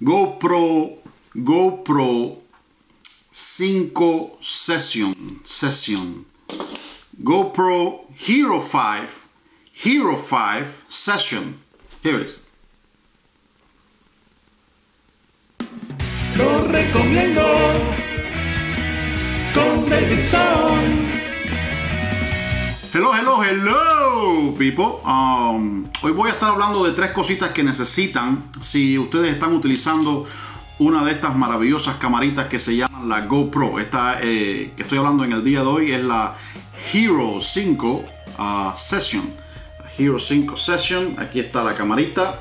GoPro, GoPro 5 Session, Session. GoPro Hero 5, Hero 5 Session. Here it is. Lo recomiendo con Davidson. Hello, hello, hello, people. Um, hoy voy a estar hablando de tres cositas que necesitan si ustedes están utilizando una de estas maravillosas camaritas que se llaman la GoPro. Esta eh, que estoy hablando en el día de hoy es la Hero 5 uh, Session. Hero 5 Session. Aquí está la camarita.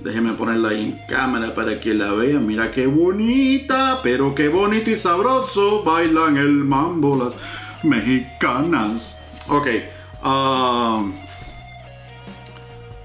Déjenme ponerla ahí en cámara para que la vean. Mira qué bonita, pero qué bonito y sabroso bailan el mambo las mexicanas. Ok. Uh,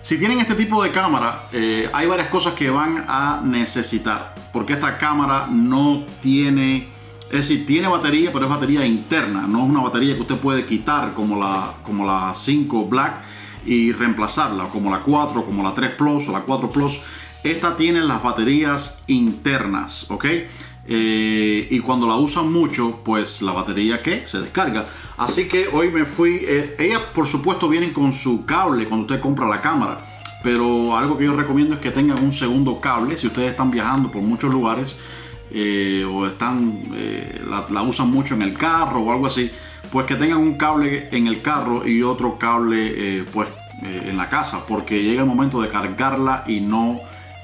si tienen este tipo de cámara, eh, hay varias cosas que van a necesitar. Porque esta cámara no tiene, es decir, tiene batería, pero es batería interna. No es una batería que usted puede quitar como la, como la 5 Black y reemplazarla, como la 4, como la 3 Plus o la 4 Plus. Esta tiene las baterías internas, ¿ok? Eh, y cuando la usan mucho, pues la batería que se descarga. Así que hoy me fui. Eh, ellas, por supuesto, vienen con su cable cuando usted compra la cámara. Pero algo que yo recomiendo es que tengan un segundo cable. Si ustedes están viajando por muchos lugares eh, o están la, la, usan mucho en el carro o algo así, pues que tengan un cable en el carro y otro cable, pues, en la casa, porque llega el momento de cargarla y no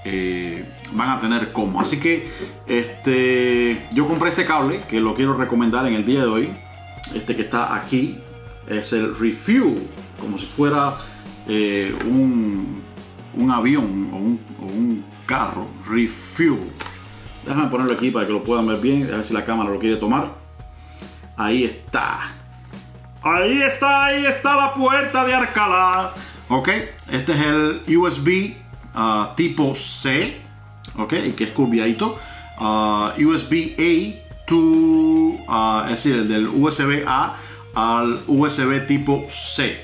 eh, van a tener como. Así que este, yo compré este cable que lo quiero recomendar en el día de hoy. Este que está aquí es el Refuel, como si fuera eh, un, un, avión o un, o un, carro. Refuel. Déjame ponerlo aquí para que lo puedan ver bien. A ver si la cámara lo quiere tomar. Ahí está. Ahí está, ahí está la puerta de Arcalá. Ok, este es el USB Uh, tipo C, ok, que es curviadito. Uh, USB A to, uh, es decir, el del USB A al USB tipo C.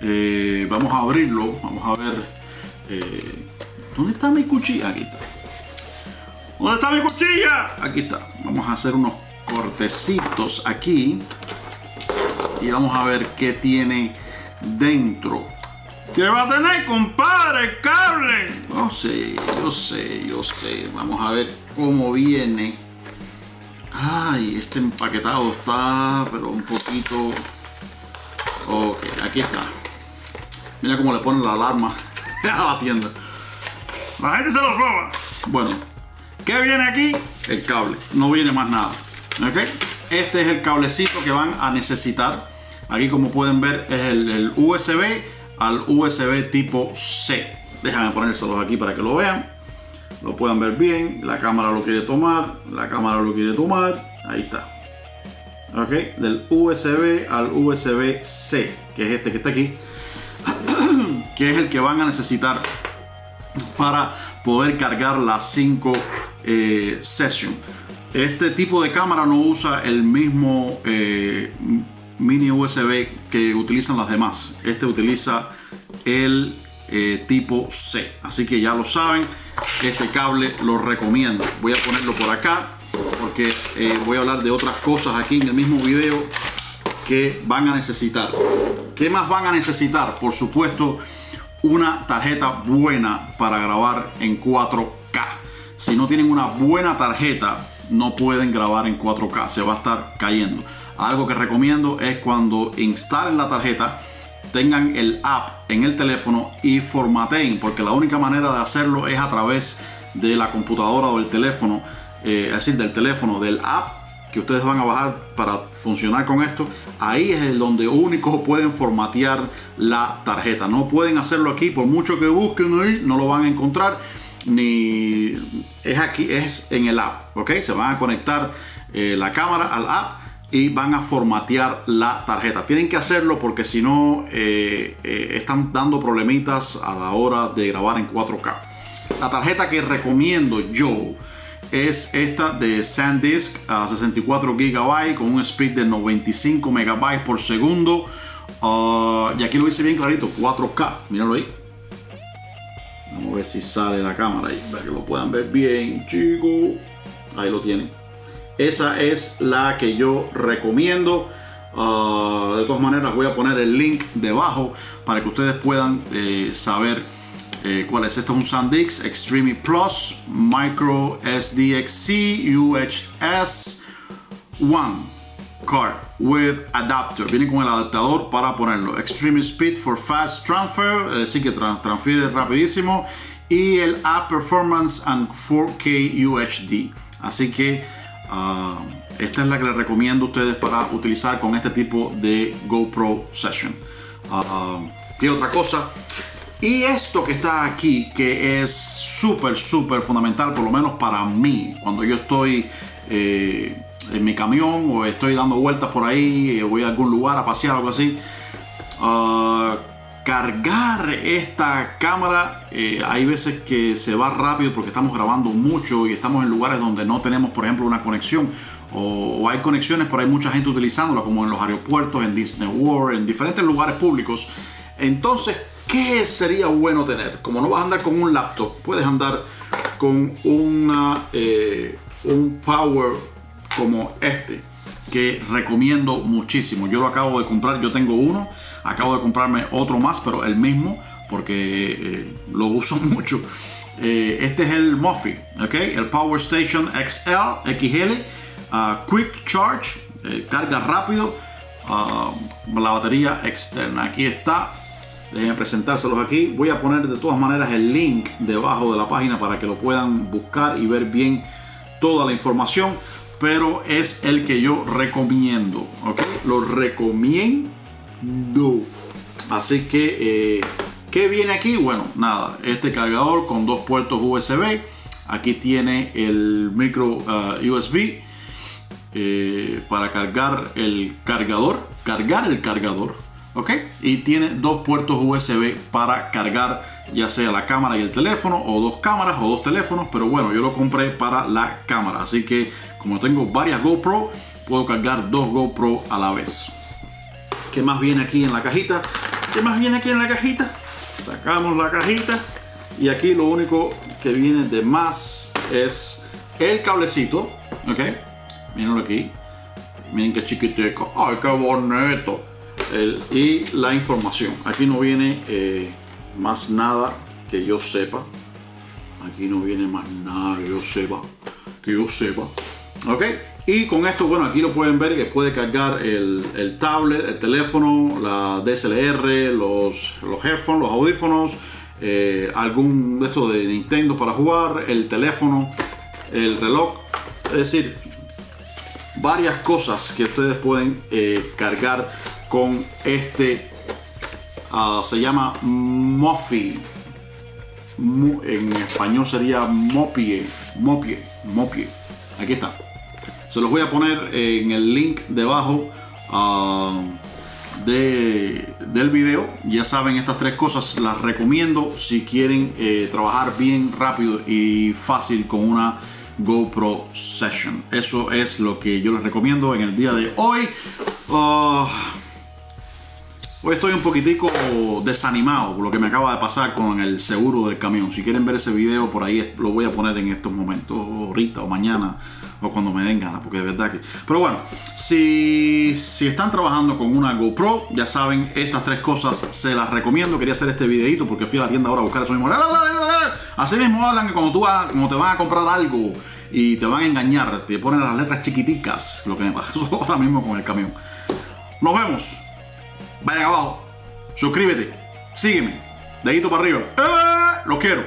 Eh, vamos a abrirlo, vamos a ver. Eh, ¿Dónde está mi cuchilla? Aquí está. ¿Dónde está mi cuchilla? Aquí está. Vamos a hacer unos cortecitos aquí. Y vamos a ver qué tiene dentro. ¿Qué va a tener, compadre? ¡Cable! No sé, yo sé, yo sé. Vamos a ver cómo viene. Ay, este empaquetado está, pero un poquito... Ok, aquí está. Mira cómo le ponen la alarma a la tienda. La gente se lo roba. Bueno, ¿qué viene aquí? El cable. No viene más nada. ¿Ok? Este es el cablecito que van a necesitar. Aquí como pueden ver es el, el USB al USB tipo C. Déjame ponérselos aquí para que lo vean. Lo puedan ver bien. La cámara lo quiere tomar. La cámara lo quiere tomar. Ahí está. Ok. Del USB al USB C. Que es este que está aquí. que es el que van a necesitar para poder cargar la 5 eh, Session. Este tipo de cámara no usa el mismo eh, mini USB que utilizan las demás. Este utiliza el eh, tipo C. Así que ya lo saben, este cable lo recomiendo. Voy a ponerlo por acá porque eh, voy a hablar de otras cosas aquí en el mismo video que van a necesitar. ¿Qué más van a necesitar? Por supuesto, una tarjeta buena para grabar en 4K. Si no tienen una buena tarjeta, no pueden grabar en 4K, se va a estar cayendo. Algo que recomiendo es cuando instalen la tarjeta, tengan el app en el teléfono y formateen, porque la única manera de hacerlo es a través de la computadora o del teléfono, eh, es decir, del teléfono, del app que ustedes van a bajar para funcionar con esto, ahí es el donde único pueden formatear la tarjeta. No pueden hacerlo aquí, por mucho que busquen ahí, no lo van a encontrar. Ni es aquí, es en el app, ok. Se van a conectar eh, la cámara al app y van a formatear la tarjeta. Tienen que hacerlo porque si no eh, eh, están dando problemitas a la hora de grabar en 4K. La tarjeta que recomiendo yo es esta de SanDisk a 64 GB con un speed de 95 MB por segundo. Ah, y aquí lo dice bien clarito, 4K. Míralo ahí. Vamos a ver si sale la cámara ahí para que lo puedan ver bien, chicos. Ahí lo tienen. Esa es la que yo recomiendo. Ah, de todas maneras voy a poner el link debajo para que ustedes puedan eh, saber eh, cuál es. Este es un SanDisk Extreme Plus Micro SDXC UHS One card with adapter. Viene con el adaptador para ponerlo. Extreme Speed for Fast Transfer, es decir que transfiere rapidísimo. Y el App Performance and 4K UHD. Así que ah, esta es la que les recomiendo a ustedes para utilizar con este tipo de GoPro Session. Uh, ¿Qué otra cosa? Y esto que está aquí, que es súper, súper fundamental, por lo menos para mí, cuando yo estoy eh, en mi camión o estoy dando vueltas por ahí, eh, voy a algún lugar a pasear o algo así. Ah, cargar esta cámara, eh, hay veces que se va rápido porque estamos grabando mucho y estamos en lugares donde no tenemos, por ejemplo, una conexión o, hay conexiones, pero hay mucha gente utilizándola, como en los aeropuertos, en Disney World, en diferentes lugares públicos. Entonces, ¿qué sería bueno tener? Como no vas a andar con un laptop, puedes andar con una, eh, un power como este que recomiendo muchísimo. Yo lo acabo de comprar, yo tengo uno, acabo de comprarme otro más, pero el mismo porque eh, lo uso mucho. Eh, este es el Mofi, ¿ok? El Power Station XL, XL, uh, Quick Charge, eh, carga rápido, uh, la batería externa. Aquí está, déjenme presentárselos aquí. Voy a poner de todas maneras el link debajo de la página para que lo puedan buscar y ver bien toda la información pero es el que yo recomiendo. ¿ok? Lo recomiendo. Así que, eh, ¿qué viene aquí? Bueno, nada, este cargador con dos puertos USB. Aquí tiene el micro uh, USB eh, para cargar el cargador. Cargar el cargador. ¿Ok? Y tiene dos puertos USB para cargar ya sea la cámara y el teléfono o dos cámaras o dos teléfonos. Pero bueno, yo lo compré para la cámara. Así que como tengo varias GoPro, puedo cargar dos GoPro a la vez. ¿Qué más viene aquí en la cajita? ¿Qué más viene aquí en la cajita? Sacamos la cajita. Y aquí lo único que viene de más es el cablecito. ¿Ok? Mírenlo aquí. Miren qué chiquiteco. ¡Ay, qué bonito! y la información. Aquí no viene eh, más nada que yo sepa. Aquí no viene más nada que yo sepa. Que yo sepa. Ok, y con esto, bueno, aquí lo pueden ver que puede cargar el, tablet, el teléfono, la DSLR, los, los headphones, los audífonos, eh, algún de estos de Nintendo para jugar, el teléfono, el reloj, es decir, varias cosas que ustedes pueden eh, cargar con este, ah, se llama Mofi, en español sería Mopie, Mopie, Mopie, aquí está. Se los voy a poner en el link debajo ah, de, del video. Ya saben, estas tres cosas las recomiendo si quieren eh, trabajar bien rápido y fácil con una GoPro Session. Eso es lo que yo les recomiendo en el día de hoy. Ah, hoy estoy un poquitico desanimado por lo que me acaba de pasar con el seguro del camión. Si quieren ver ese video por ahí lo voy a poner en estos momentos, ahorita o mañana o cuando me den ganas, porque de verdad que... Pero bueno, si, si están trabajando con una GoPro, ya saben, estas tres cosas se las recomiendo. Quería hacer este videito porque fui a la tienda ahora a buscar eso mismo. Así mismo hablan que cuando tú vas, como te van a comprar algo y te van a engañar, te ponen las letras chiquiticas, lo que me pasó ahora mismo con el camión. Nos vemos. Vayan abajo. Suscríbete. Sígueme. Dedito para arriba. ¡Eh! Los quiero.